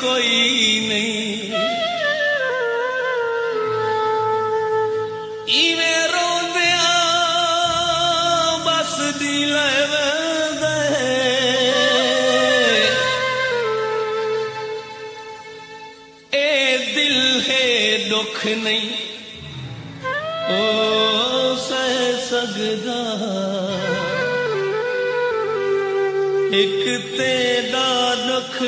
ಕೊಯ್ನೇ ਦੁੱਖ ਨਹੀਂ ਓ ਸਹਿ ਸਕਦਾ ਇੱਕ ਤੇ ਦਾ ਦੁੱਖ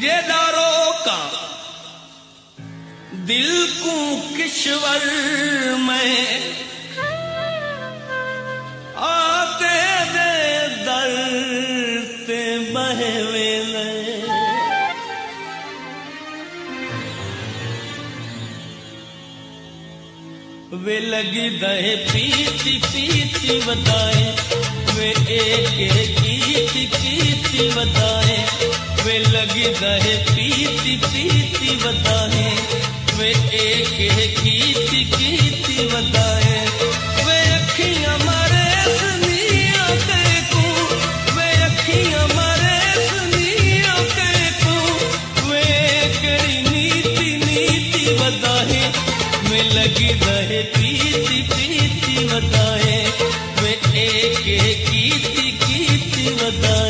जेदारो का दिल को किश्वर में? आते दे दर ते बहवे वे लगी दहे पीती पीती बताए। वे एक एक कीती कीती बताए। वे लगी दहे पीती पीती बताए। वे एक कीती कीती बताए। वे अखियाँ मारे सुनिया के को वे अखियाँ मारे सुनिया के को वे करी नीति नीति बताए। वे लगी रहे, पीती पीती बताए। वे एक कीती कीती बताए।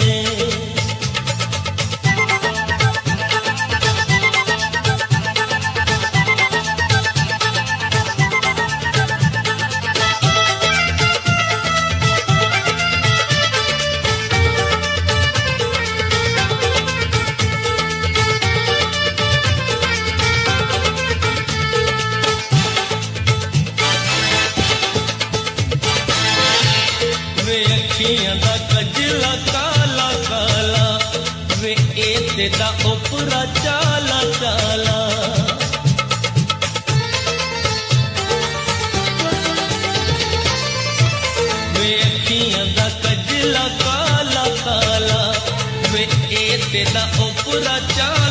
कजला काला काला चाला दा कजला काला काला चाला चाला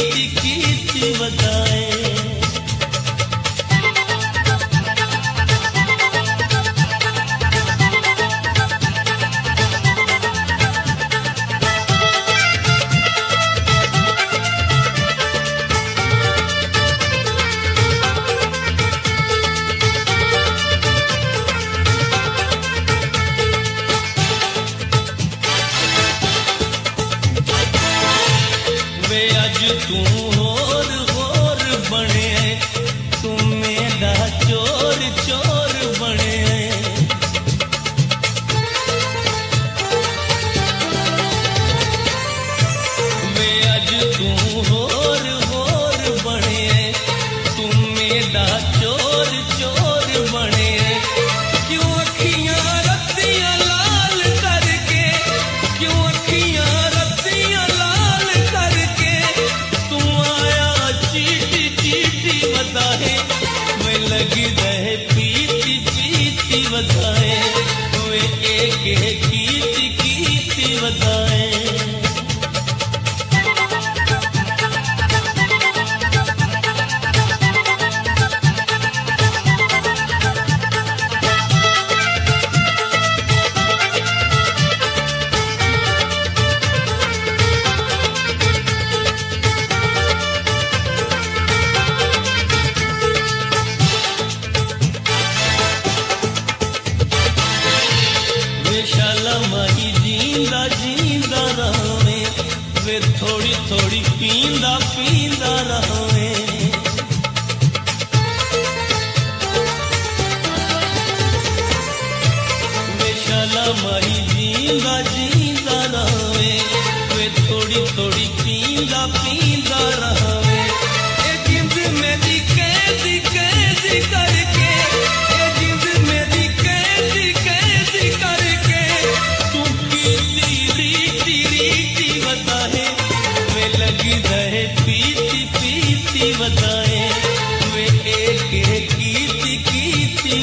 एक कीती कीती बताए पीती बताए वे एक एक मही जींदा जींदा रहे वे थोड़ी थोड़ी पींदा पींदा रहे वे शाला मही जींदा जींदा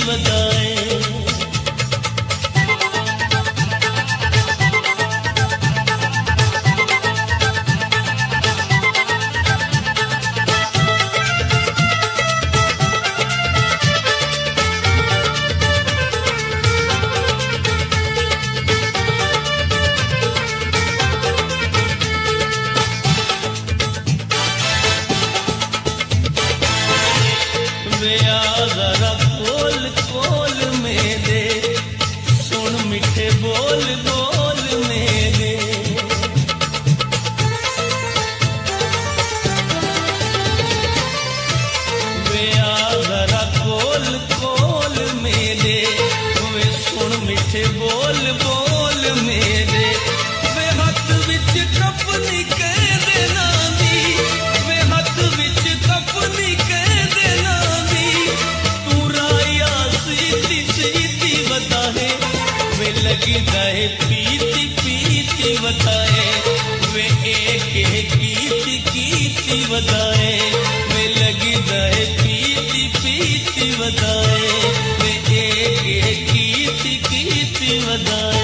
आ जरा गिदाए पीति पीति बताए वे एक गीति गीति बताए वे लगी दाए पीति पीति बताए वे एक एक गीति गीति बताए